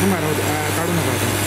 Não era, ah, caro o Nevada.